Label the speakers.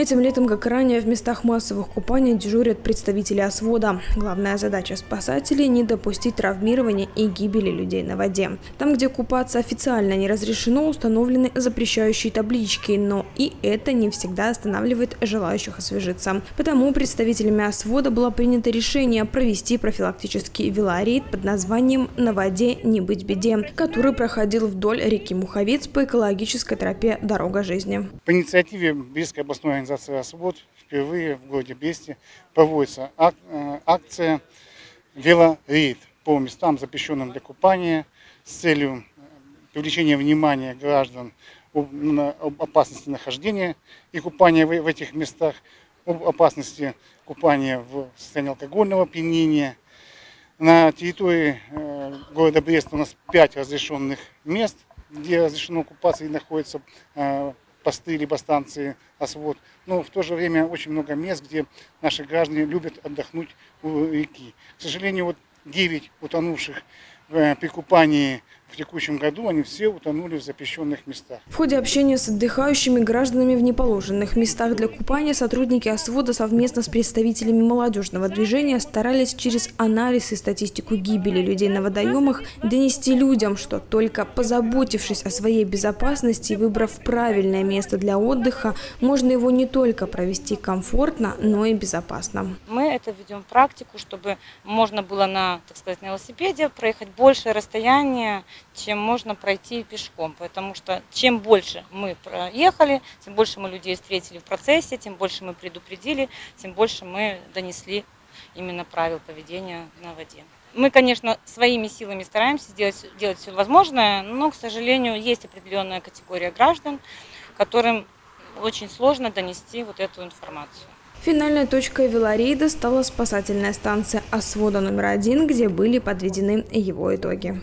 Speaker 1: Этим летом, как ранее, в местах массовых купаний дежурят представители освода. Главная задача спасателей – не допустить травмирования и гибели людей на воде. Там, где купаться официально не разрешено, установлены запрещающие таблички, но и это не всегда останавливает желающих освежиться. Потому представителями освода было принято решение провести профилактический велорейд под названием «На воде не быть беде», который проходил вдоль реки Муховец по экологической тропе «Дорога жизни».
Speaker 2: По инициативе Брестской областной организации «Освод» впервые в городе Бресте проводится э, акция «Велорейд» по местам, запрещенным для купания, с целью э, привлечения внимания граждан об опасности нахождения и купания в этих местах, об опасности купания в состоянии алкогольного опьянения. На территории э, города Бреста у нас 5 разрешенных мест, где разрешено купаться и находится посты либо станции освод. Но в то же время очень много мест, где наши граждане любят отдохнуть у реки. К сожалению, вот 9 утонувших э, при купании в текущем году они все утонули в запрещенных местах.
Speaker 1: В ходе общения с отдыхающими гражданами в неположенных местах для купания сотрудники освода совместно с представителями молодежного движения старались через анализ и статистику гибели людей на водоемах донести людям, что только позаботившись о своей безопасности и выбрав правильное место для отдыха, можно его не только провести комфортно, но и безопасно.
Speaker 3: Мы это ведем практику, чтобы можно было на, так сказать, на велосипеде проехать большее расстояние, чем можно пройти пешком. Потому что чем больше мы проехали, тем больше мы людей встретили в процессе, тем больше мы предупредили, тем больше мы донесли именно правил поведения на воде. Мы, конечно, своими силами стараемся сделать, делать все возможное, но, к сожалению, есть определенная категория граждан, которым очень сложно донести вот эту информацию.
Speaker 1: Финальной точкой велорейда стала спасательная станция «Освода номер один», где были подведены его итоги.